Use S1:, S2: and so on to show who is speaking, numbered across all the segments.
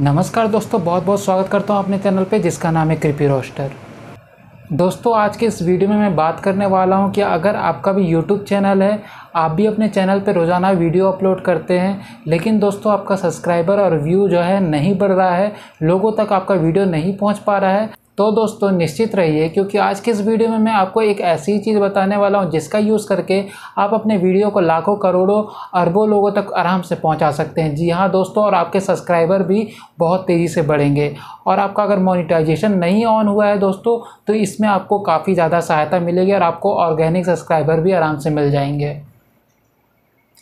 S1: नमस्कार दोस्तों बहुत बहुत स्वागत करता हूँ अपने चैनल पे, जिसका नाम है कृपी रोस्टर। दोस्तों, आज के इस वीडियो में मैं बात करने वाला हूँ कि अगर आपका भी यूट्यूब चैनल है, आप भी अपने चैनल पर रोज़ाना वीडियो अपलोड करते हैं, लेकिन दोस्तों, आपका सब्सक्राइबर और व्यू जो है नहीं बढ़ रहा है, लोगों तक आपका वीडियो नहीं पहुँच पा रहा है तो दोस्तों, निश्चित रहिए, क्योंकि आज के इस वीडियो में मैं आपको एक ऐसी चीज़ बताने वाला हूँ, जिसका यूज़ करके आप अपने वीडियो को लाखों करोड़ों अरबों लोगों तक आराम से पहुँचा सकते हैं। जी हाँ दोस्तों, और आपके सब्सक्राइबर भी बहुत तेज़ी से बढ़ेंगे, और आपका अगर मोनिटाइजेशन नहीं ऑन हुआ है दोस्तों तो इसमें आपको काफ़ी ज़्यादा सहायता मिलेगी और आपको ऑर्गेनिक सब्सक्राइबर भी आराम से मिल जाएँगे।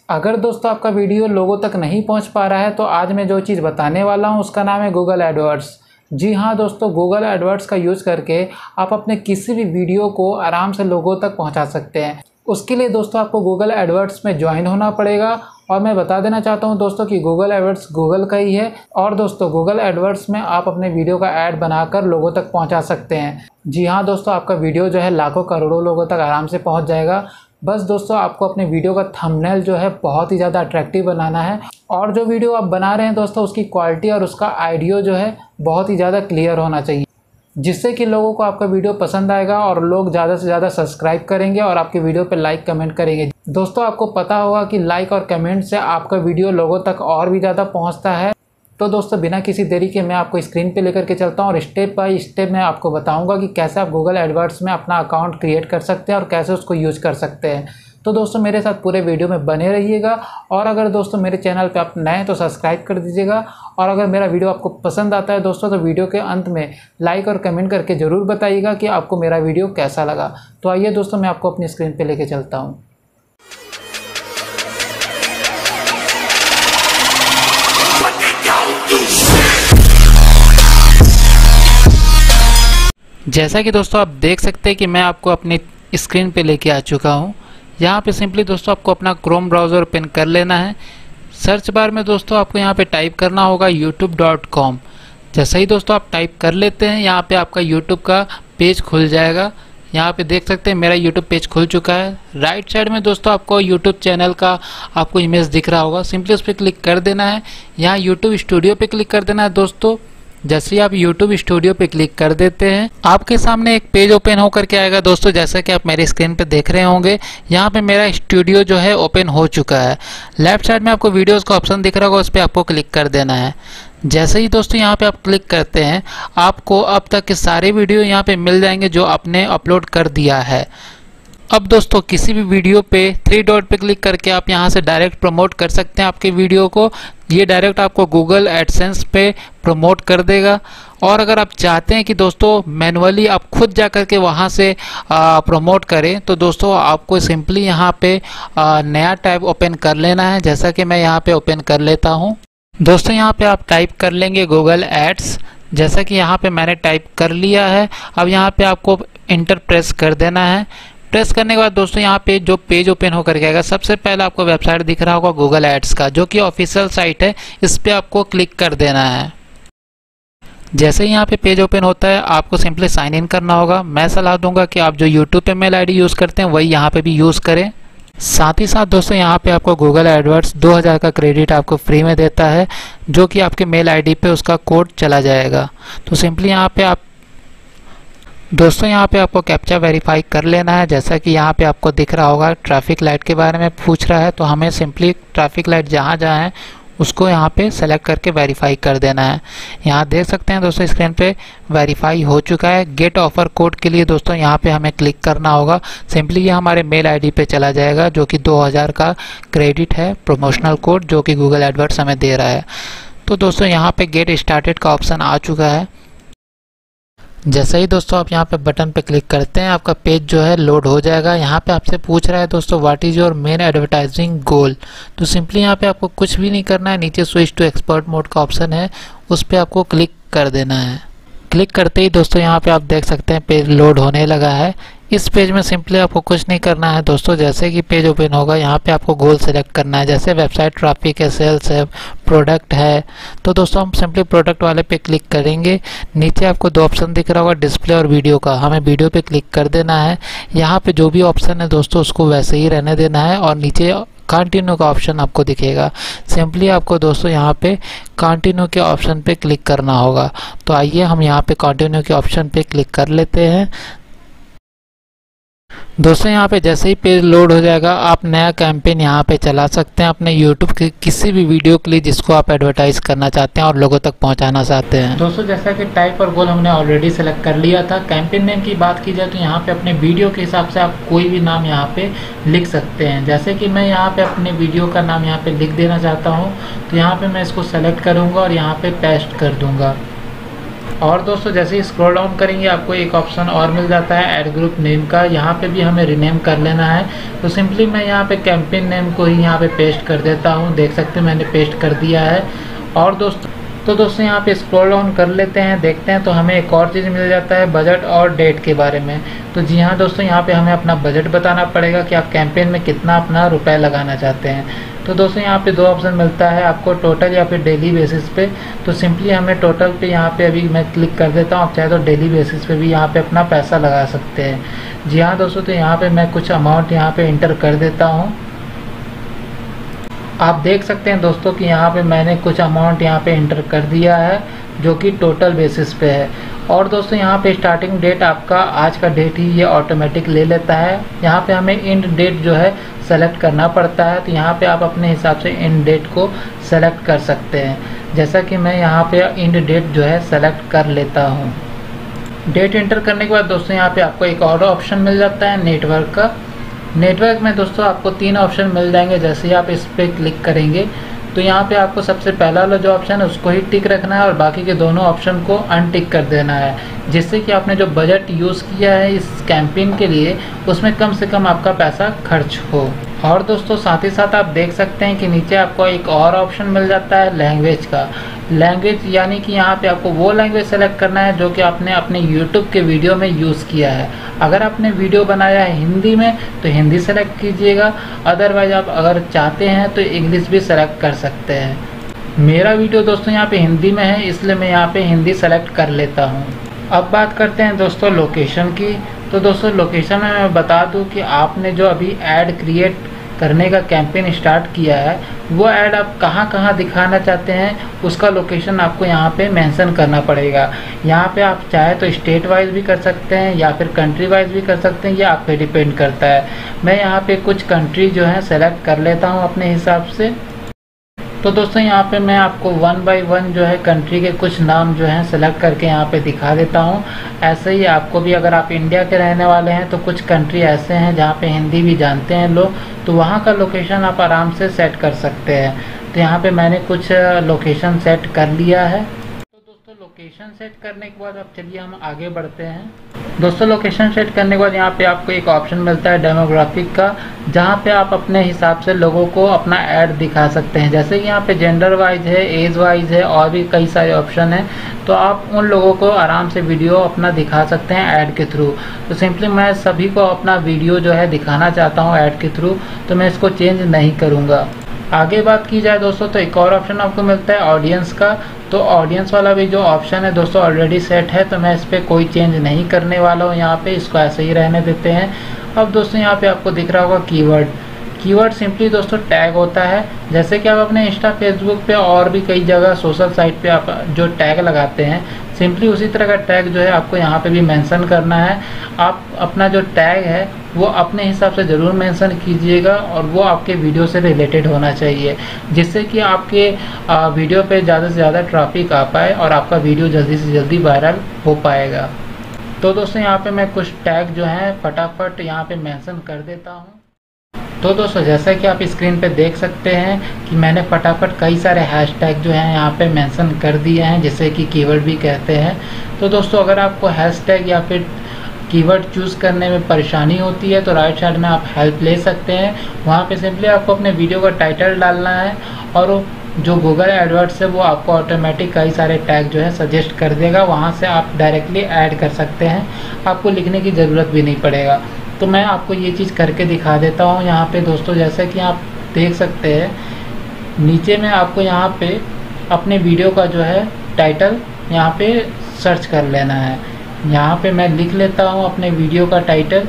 S1: अगर दोस्तों आपका वीडियो लोगों तक नहीं पहुँच पा रहा है तो आज मैं जो चीज़ बताने वाला हूँ, उसका नाम है गूगल एडवर्ड्स। जी हाँ दोस्तों गूगल एडवर्ड्स का यूज़ करके आप अपने किसी भी वीडियो को आराम से लोगों तक पहुँचा सकते हैं। उसके लिए दोस्तों आपको गूगल एडवर्ड्स में ज्वाइन होना पड़ेगा और मैं बता देना चाहता हूँ दोस्तों कि गूगल एडवर्ड्स गूगल का ही है और दोस्तों गूगल एडवर्ड्स में आप अपने वीडियो का ऐड बनाकर लोगों तक पहुँचा सकते हैं। जी हाँ दोस्तों, आपका वीडियो जो है लाखों करोड़ों लोगों तक आराम से पहुँच जाएगा बस दोस्तों, आपको अपने वीडियो का थंबनेल जो है बहुत ही ज़्यादा अट्रैक्टिव बनाना है। और जो वीडियो आप बना रहे हैं दोस्तों, उसकी क्वालिटी और उसका आइडियो जो है बहुत ही ज़्यादा क्लियर होना चाहिए, जिससे कि लोगों को आपका वीडियो पसंद आएगा और लोग ज़्यादा से ज़्यादा सब्सक्राइब करेंगे और आपके वीडियो पर लाइक कमेंट करेंगे। दोस्तों, आपको पता होगा कि लाइक और कमेंट से आपका वीडियो लोगों तक और भी ज़्यादा पहुँचता है। तो दोस्तों, बिना किसी देरी के मैं आपको स्क्रीन पे लेकर के चलता हूँ और स्टेप बाय स्टेप मैं आपको बताऊँगा कि कैसे आप गूगल एडवर्ड्स में अपना अकाउंट क्रिएट कर सकते हैं और कैसे उसको यूज़ कर सकते हैं। तो दोस्तों, मेरे साथ पूरे वीडियो में बने रहिएगा और अगर दोस्तों मेरे चैनल पे आप नए हैं तो सब्सक्राइब कर दीजिएगा और अगर मेरा वीडियो आपको पसंद आता है दोस्तों तो वीडियो के अंत में लाइक और कमेंट करके ज़रूर बताइएगा कि आपको मेरा वीडियो कैसा लगा। तो आइए दोस्तों, मैं आपको अपनी स्क्रीन पर लेके चलता हूँ। जैसा कि दोस्तों आप देख सकते हैं कि मैं आपको अपनी स्क्रीन पे लेके आ चुका हूँ। यहाँ पे सिंपली दोस्तों आपको अपना क्रोम ब्राउज़र ओपन कर लेना है। सर्च बार में दोस्तों आपको यहाँ पे टाइप करना होगा youtube.com जैसे ही दोस्तों आप टाइप कर लेते हैं, यहाँ पे आपका यूट्यूब का पेज खुल जाएगा। यहाँ पे देख सकते हैं मेरा यूट्यूब पेज खुल चुका है। राइट साइड में दोस्तों आपको यूट्यूब चैनल का आपको इमेज दिख रहा होगा। सिंपली उस पर क्लिक कर देना है। यहाँ यूट्यूब स्टूडियो पे क्लिक कर देना है दोस्तों। जैसे ही आप YouTube स्टूडियो पे क्लिक कर देते हैं, आपके सामने एक पेज ओपन होकर के आएगा। दोस्तों, जैसा कि आप मेरे स्क्रीन पे देख रहे होंगे, यहाँ पे मेरा स्टूडियो जो है ओपन हो चुका है। लेफ़्ट साइड में आपको वीडियोस का ऑप्शन दिख रहा होगा, उस पर आपको क्लिक कर देना है। जैसे ही दोस्तों यहाँ पे आप क्लिक करते हैं, आपको अब तक के सारे वीडियो यहाँ पे मिल जाएँगे जो आपने अपलोड कर दिया है। अब दोस्तों किसी भी वीडियो पे थ्री डॉट पे क्लिक करके आप यहाँ से डायरेक्ट प्रमोट कर सकते हैं आपके वीडियो को। ये डायरेक्ट आपको गूगल एडसेंस पे प्रमोट कर देगा। और अगर आप चाहते हैं कि दोस्तों मैनुअली आप खुद जा कर के वहाँ से प्रमोट करें तो दोस्तों आपको सिंपली यहाँ पे आ, नया टैब ओपन कर लेना है जैसा कि मैं यहाँ पे ओपन कर लेता हूँ। दोस्तों यहाँ पे आप टाइप कर लेंगे गूगल एड्स जैसा कि यहाँ पे मैंने टाइप कर लिया है। अब यहाँ पे आपको इंटर प्रेस कर देना है। प्रेस करने के बाद दोस्तों यहाँ पे जो पेज ओपन होकर के आएगा, सबसे पहले आपको वेबसाइट दिख रहा होगा गूगल एड्स का, जो कि ऑफिशियल साइट है, इस पर आपको क्लिक कर देना है। जैसे ही यहाँ पे पेज ओपन होता है, आपको सिंपली साइन इन करना होगा। मैं सलाह दूँगा कि आप जो यूट्यूब पे मेल आईडी यूज़ करते हैं, वही यहाँ पे भी यूज़ करें। साथ ही साथ दोस्तों यहाँ पे आपको गूगल एडवर्ड्स 2000 का क्रेडिट आपको फ्री में देता है, जो कि आपके मेल आईडी पे उसका कोड चला जाएगा। तो सिंपली यहाँ पे आप दोस्तों, यहाँ पे आपको कैप्चा वेरीफाई कर लेना है। जैसा कि यहाँ पे आपको दिख रहा होगा ट्रैफ़िक लाइट के बारे में पूछ रहा है तो हमें सिंपली ट्रैफ़िक लाइट जहाँ जहाँ है, उसको यहाँ पे सेलेक्ट करके वेरीफाई कर देना है। यहाँ देख सकते हैं दोस्तों स्क्रीन पे वेरीफाई हो चुका है। गेट ऑफ़र कोड के लिए दोस्तों, यहाँ पे हमें क्लिक करना होगा। सिंपली ये हमारे मेल आईडी पे चला जाएगा, जो कि 2000 का क्रेडिट है प्रमोशनल कोड जो कि गूगल एडवर्ट्स हमें दे रहा है। तो दोस्तों, यहाँ पे गेट स्टार्टेड का ऑप्शन आ चुका है। जैसे ही दोस्तों आप यहाँ पे बटन पे क्लिक करते हैं, आपका पेज जो है लोड हो जाएगा। यहाँ पे आपसे पूछ रहा है दोस्तों what is your main advertising goal तो सिंपली यहाँ पे आपको कुछ भी नहीं करना है, नीचे स्विच टू एक्सपर्ट मोड का ऑप्शन है, उस पर आपको क्लिक कर देना है। क्लिक करते ही दोस्तों यहाँ पे आप देख सकते हैं पेज लोड होने लगा है। इस पेज में सिंपली आपको कुछ नहीं करना है दोस्तों, जैसे कि पेज ओपन होगा, यहाँ पे आपको गोल सेलेक्ट करना है, जैसे वेबसाइट ट्रैफ़िक है सेल्स है प्रोडक्ट है। तो दोस्तों, हम सिंपली प्रोडक्ट वाले पे क्लिक करेंगे। नीचे आपको दो ऑप्शन दिख रहा होगा डिस्प्ले और वीडियो का। हमें वीडियो पे क्लिक कर देना है। यहाँ पे जो भी ऑप्शन है दोस्तों, उसको वैसे ही रहने देना है और नीचे कंटिन्यू का ऑप्शन आपको दिखेगा। सिंपली आपको दोस्तों, यहाँ पे कंटिन्यू के ऑप्शन पे क्लिक करना होगा। तो आइए हम यहाँ पे कंटिन्यू के ऑप्शन पे क्लिक कर लेते हैं। दोस्तों, यहाँ पे जैसे ही पेज लोड हो जाएगा, आप नया कैंपेन यहाँ पे चला सकते हैं अपने यूट्यूब के किसी भी वीडियो के लिए जिसको आप एडवर्टाइज करना चाहते हैं और लोगों तक पहुँचाना चाहते हैं। दोस्तों, जैसा कि टाइप और गोल हमने ऑलरेडी सेलेक्ट कर लिया था कैंपेन नेम की बात की जाए तो यहाँ पे अपने वीडियो के हिसाब से आप कोई भी नाम यहाँ पे लिख सकते हैं। जैसे कि मैं यहाँ पे अपने वीडियो का नाम यहाँ पे लिख देना चाहता हूँ तो यहाँ पे मैं इसको सेलेक्ट करूँगा और यहाँ पे पेस्ट कर दूँगा। और दोस्तों, जैसे ही स्क्रॉल डाउन करेंगे, आपको एक ऑप्शन और मिल जाता है एड ग्रुप नेम का। यहाँ पे भी हमें रिनेम कर लेना है। तो सिंपली मैं यहाँ पे कैंपेन नेम को ही यहाँ पे पेस्ट कर देता हूँ। देख सकते हैं, मैंने पेस्ट कर दिया है। और दोस्तों तो दोस्तों, यहाँ पे स्क्रॉल डाउन कर लेते हैं, देखते हैं तो हमें एक और चीज़ मिल जाता है बजट और डेट के बारे में। तो जी हाँ दोस्तों, यहाँ पे हमें अपना बजट बताना पड़ेगा कि आप कैंपेन में कितना अपना रुपए लगाना चाहते हैं। तो दोस्तों, यहाँ पे दो ऑप्शन मिलता है आपको टोटल या फिर डेली बेसिस पे। तो सिंपली हमें टोटल पे यहाँ पे अभी मैं क्लिक कर देता हूँ, आप चाहे तो डेली बेसिस पे भी यहाँ पे अपना पैसा लगा सकते हैं। जी हाँ दोस्तों तो यहाँ पे मैं कुछ अमाउंट यहाँ पे इंटर कर देता हूँ। आप देख सकते हैं दोस्तों कि यहाँ पे मैंने कुछ अमाउंट यहाँ पे इंटर कर दिया है। जो कि टोटल बेसिस पे है। और दोस्तों, यहाँ पे स्टार्टिंग डेट आपका आज का डेट ही ये ऑटोमेटिक ले लेता है। यहाँ पे हमें इंड डेट जो है सेलेक्ट करना पड़ता है तो यहाँ पे आप अपने हिसाब से इंड डेट को सेलेक्ट कर सकते हैं। जैसा कि मैं यहाँ पे इंड डेट जो है सेलेक्ट कर लेता हूँ। डेट इंटर करने के बाद दोस्तों, यहाँ पे आपको एक और ऑप्शन मिल जाता है नेटवर्क का। नेटवर्क में दोस्तों, आपको तीन ऑप्शन मिल जाएँगे। जैसे ही आप इस पर क्लिक करेंगे तो यहाँ पे आपको सबसे पहला वाला जो ऑप्शन है, उसको ही टिक रखना है और बाकी के दोनों ऑप्शन को अनटिक कर देना है। जिससे कि आपने जो बजट यूज़ किया है इस कैंपेन के लिए, उसमें कम से कम आपका पैसा खर्च हो। और दोस्तों, साथ ही साथ आप देख सकते हैं कि नीचे आपको एक और ऑप्शन मिल जाता है लैंग्वेज का। लैंग्वेज यानी कि यहाँ पे आपको वो लैंग्वेज सेलेक्ट करना है जो कि आपने अपने यूट्यूब के वीडियो में यूज़ किया है। अगर आपने वीडियो बनाया है हिंदी में तो हिंदी सेलेक्ट कीजिएगा। अदरवाइज़ आप अगर चाहते हैं तो इंग्लिश भी सेलेक्ट कर सकते हैं। मेरा वीडियो दोस्तों यहाँ पे हिंदी में है, इसलिए मैं यहाँ पे हिंदी सेलेक्ट कर लेता हूँ। अब बात करते हैं दोस्तों लोकेशन की। तो दोस्तों लोकेशन में मैं बता दूँ कि आपने जो अभी ऐड क्रिएट करने का कैंपेन स्टार्ट किया है, वो ऐड आप कहाँ कहाँ दिखाना चाहते हैं, उसका लोकेशन आपको यहाँ पे मेंशन करना पड़ेगा। यहाँ पे आप चाहे तो स्टेट वाइज भी कर सकते हैं, या फिर कंट्री वाइज भी कर सकते हैं, ये आप पे डिपेंड करता है। मैं यहाँ पे कुछ कंट्री जो है सेलेक्ट कर लेता हूँ अपने हिसाब से। तो दोस्तों यहाँ पे मैं आपको वन बाय वन जो है कंट्री के कुछ नाम जो हैं सेलेक्ट करके यहाँ पे दिखा देता हूँ। ऐसे ही आपको भी अगर आप इंडिया के रहने वाले हैं तो कुछ कंट्री ऐसे हैं जहाँ पे हिंदी भी जानते हैं लोग तो वहाँ का लोकेशन आप आराम से सेट कर सकते हैं। तो यहाँ पे मैंने कुछ लोकेशन सेट कर लिया है। लोकेशन सेट करने के बाद अब चलिए हम आगे बढ़ते हैं। दोस्तों लोकेशन सेट करने के बाद यहाँ पे आपको एक ऑप्शन मिलता है डेमोग्राफिक का, जहाँ पे आप अपने हिसाब से लोगों को अपना ऐड दिखा सकते हैं। जैसे कि यहाँ पे जेंडर वाइज है एज वाइज है, और भी कई सारे ऑप्शन हैं। तो आप उन लोगों को आराम से वीडियो अपना दिखा सकते हैं ऐड के थ्रू तो सिंपली मैं सभी को अपना वीडियो जो है दिखाना चाहता हूँ ऐड के थ्रू तो मैं इसको चेंज नहीं करूँगा। आगे बात की जाए दोस्तों तो एक और ऑप्शन आपको मिलता है ऑडियंस का। तो ऑडियंस वाला भी जो ऑप्शन है दोस्तों ऑलरेडी सेट है तो मैं इस पर कोई चेंज नहीं करने वाला हूँ यहाँ पे, इसको ऐसे ही रहने देते हैं। अब दोस्तों, यहाँ पे आपको दिख रहा होगा कीवर्ड कीवर्ड सिंपली दोस्तों टैग होता है। जैसे कि आप अपने इंस्टा फेसबुक पे और भी कई जगह सोशल साइट पे आप जो टैग लगाते हैं सिंपली उसी तरह का टैग जो है आपको यहाँ पे भी मेंशन करना है। आप अपना जो टैग है वो अपने हिसाब से ज़रूर मेंशन कीजिएगा और वो आपके वीडियो से रिलेटेड होना चाहिए, जिससे कि आपके वीडियो पे ज़्यादा से ज़्यादा ट्रैफ़िक आ पाए और आपका वीडियो जल्दी से जल्दी वायरल हो पाएगा। तो दोस्तों, यहाँ पे मैं कुछ टैग जो हैं, फटाफट यहाँ पे मेंशन कर देता हूँ। तो दोस्तों, जैसा कि आप स्क्रीन पे देख सकते हैं कि मैंने फटाफट कई सारे हैशटैग जो हैं यहाँ पे मेंशन कर दिए हैं, जिसे कि कीवर्ड भी कहते हैं। तो दोस्तों, अगर आपको हैशटैग या फिर कीवर्ड चूज़ करने में परेशानी होती है तो राइट साइड में आप हेल्प ले सकते हैं। वहाँ पे सिंपली आपको अपने वीडियो का टाइटल डालना है और जो गूगल एडवर्ड्स है, वो आपको ऑटोमेटिक कई सारे टैग जो है सजेस्ट कर देगा। वहाँ से आप डायरेक्टली ऐड कर सकते हैं। आपको लिखने की ज़रूरत भी नहीं पड़ेगा। तो मैं आपको ये चीज़ करके दिखा देता हूँ। यहाँ पे दोस्तों, जैसे कि आप देख सकते हैं, नीचे में आपको यहाँ पे अपने वीडियो का जो है टाइटल यहाँ पे सर्च कर लेना है। यहाँ पे मैं लिख लेता हूँ अपने वीडियो का टाइटल।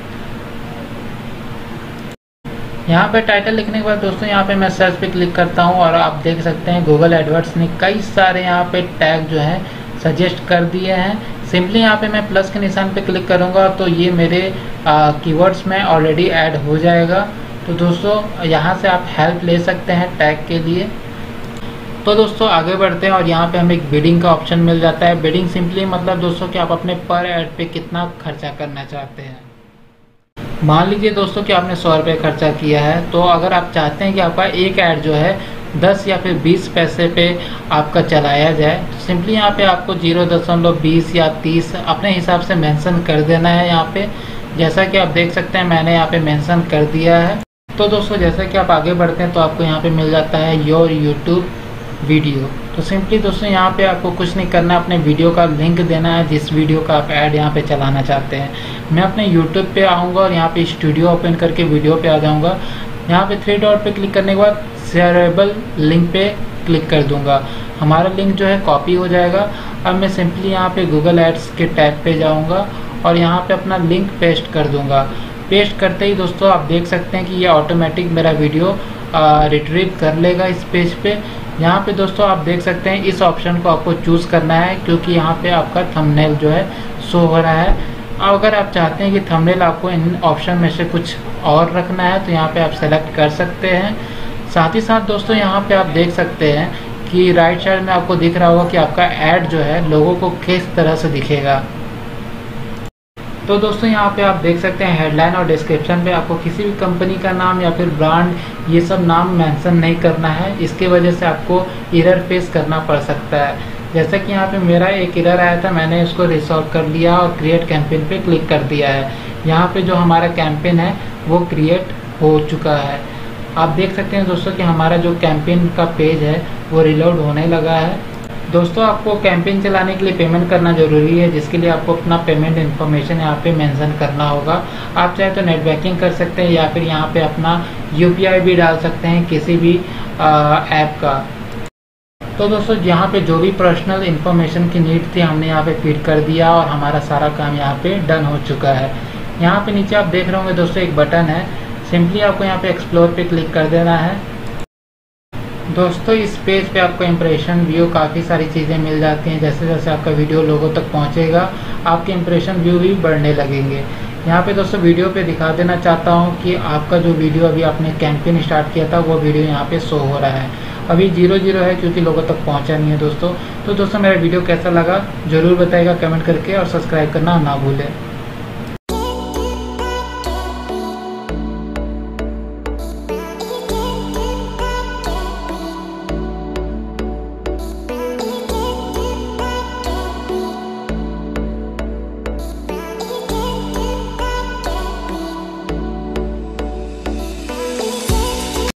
S1: यहाँ पे टाइटल लिखने के बाद दोस्तों, यहाँ पे मैं सर्च पे क्लिक करता हूँ और आप देख सकते हैं गूगल एडवर्ड्स ने कई सारे यहाँ पे टैग जो है सजेस्ट कर दिए हैं। सिंपली यहाँ पे मैं प्लस के निशान पे क्लिक करूँगा तो ये मेरे कीवर्ड्स में ऑलरेडी ऐड हो जाएगा। तो दोस्तों, यहाँ से आप हेल्प ले सकते हैं टैग के लिए। तो दोस्तों, आगे बढ़ते हैं और यहाँ पे हमें एक बिडिंग का ऑप्शन मिल जाता है। बिडिंग सिंपली मतलब दोस्तों कि आप अपने पर एड पे कितना खर्चा करना चाहते हैं। मान लीजिए दोस्तों कि आपने सौ रुपये खर्चा किया है तो अगर आप चाहते हैं कि आपका एक ऐड जो है दस या फिर बीस पैसे पे आपका चलाया जाए तो सिंपली यहाँ पे आपको ज़ीरो दशमलव बीस या तीस अपने हिसाब से मेंशन कर देना है यहाँ पे। जैसा कि आप देख सकते हैं, मैंने यहाँ पे मेंशन कर दिया है। तो दोस्तों, जैसा कि आप आगे बढ़ते हैं तो आपको यहाँ पे मिल जाता है योर यूट्यूब वीडियो। तो सिंपली दोस्तों, यहाँ पे आपको कुछ नहीं करना है अपने वीडियो का लिंक देना है, जिस वीडियो का आप ऐड यहाँ पे चलाना चाहते हैं। मैं अपने यूट्यूब पे आऊँगा और यहाँ पे स्टूडियो ओपन करके वीडियो पे आ जाऊँगा। यहाँ पे थ्री डॉट पे क्लिक करने के बाद शेयरेबल लिंक पे क्लिक कर दूँगा। हमारा लिंक जो है कॉपी हो जाएगा। अब मैं सिंपली यहाँ पे गूगल एड्स के टैब पे जाऊँगा और यहाँ पे अपना लिंक पेस्ट कर दूँगा। पेस्ट करते ही दोस्तों, आप देख सकते हैं कि ये ऑटोमेटिक मेरा वीडियो रिट्रीव कर लेगा इस पेज पे। यहाँ पे दोस्तों आप देख सकते हैं इस ऑप्शन को आपको चूज़ करना है, क्योंकि यहाँ पे आपका थंबनेल जो है शो हो रहा है। अगर आप चाहते हैं कि थंबनेल आपको इन ऑप्शन में से कुछ और रखना है तो यहाँ पे आप सेलेक्ट कर सकते हैं। साथ ही साथ दोस्तों यहाँ पे आप देख सकते हैं कि राइट साइड में आपको दिख रहा होगा कि आपका ऐड जो है, लोगों को किस तरह से दिखेगा। तो दोस्तों यहाँ पे आप देख सकते हैं हेडलाइन और डिस्क्रिप्शन पे आपको किसी भी कंपनी का नाम या फिर ब्रांड ये सब नाम मेंशन नहीं करना है। इसके वजह से आपको इरर फेस करना पड़ सकता है। जैसा कि यहाँ पे मेरा एक इरर आया था, मैंने इसको रिसॉल्व कर लिया और क्रिएट कैंपेन पे क्लिक कर दिया है। यहाँ पे जो हमारा कैंपेन है, वो क्रिएट हो चुका है। आप देख सकते हैं दोस्तों कि हमारा जो कैंपेन का पेज है, वो रिलोड होने लगा है। दोस्तों, आपको कैंपेन चलाने के लिए पेमेंट करना ज़रूरी है, जिसके लिए आपको अपना पेमेंट इन्फॉर्मेशन यहाँ पे मेंशन करना होगा। आप चाहे तो नेट बैंकिंग कर सकते हैं या फिर यहाँ पे अपना यूपीआई भी डाल सकते हैं किसी भी ऐप का। तो दोस्तों, यहाँ पे जो भी पर्सनल इन्फॉर्मेशन की नीड थी, हमने यहाँ पे फ़ीड कर दिया और हमारा सारा काम यहाँ पे डन हो चुका है। यहाँ पे नीचे आप देख रहे होंगे दोस्तों, एक बटन है। सिंपली आपको यहाँ पे एक्सप्लोर पे क्लिक कर देना है। दोस्तों, इस पेज पे आपको इम्प्रेशन व्यू काफ़ी सारी चीज़ें मिल जाती हैं। जैसे जैसे आपका वीडियो लोगों तक पहुंचेगा, आपके इम्प्रेशन व्यू भी बढ़ने लगेंगे। यहाँ पे दोस्तों वीडियो पे दिखा देना चाहता हूँ कि आपका जो वीडियो अभी आपने कैंपेन स्टार्ट किया था, वो वीडियो यहाँ पे शो हो रहा है। अभी ज़ीरो ज़ीरो है, क्योंकि लोगों तक पहुँचा नहीं है दोस्तों। तो दोस्तों, मेरा वीडियो कैसा लगा, ज़रूर बताएगा कमेंट करके और सब्सक्राइब करना ना भूलें।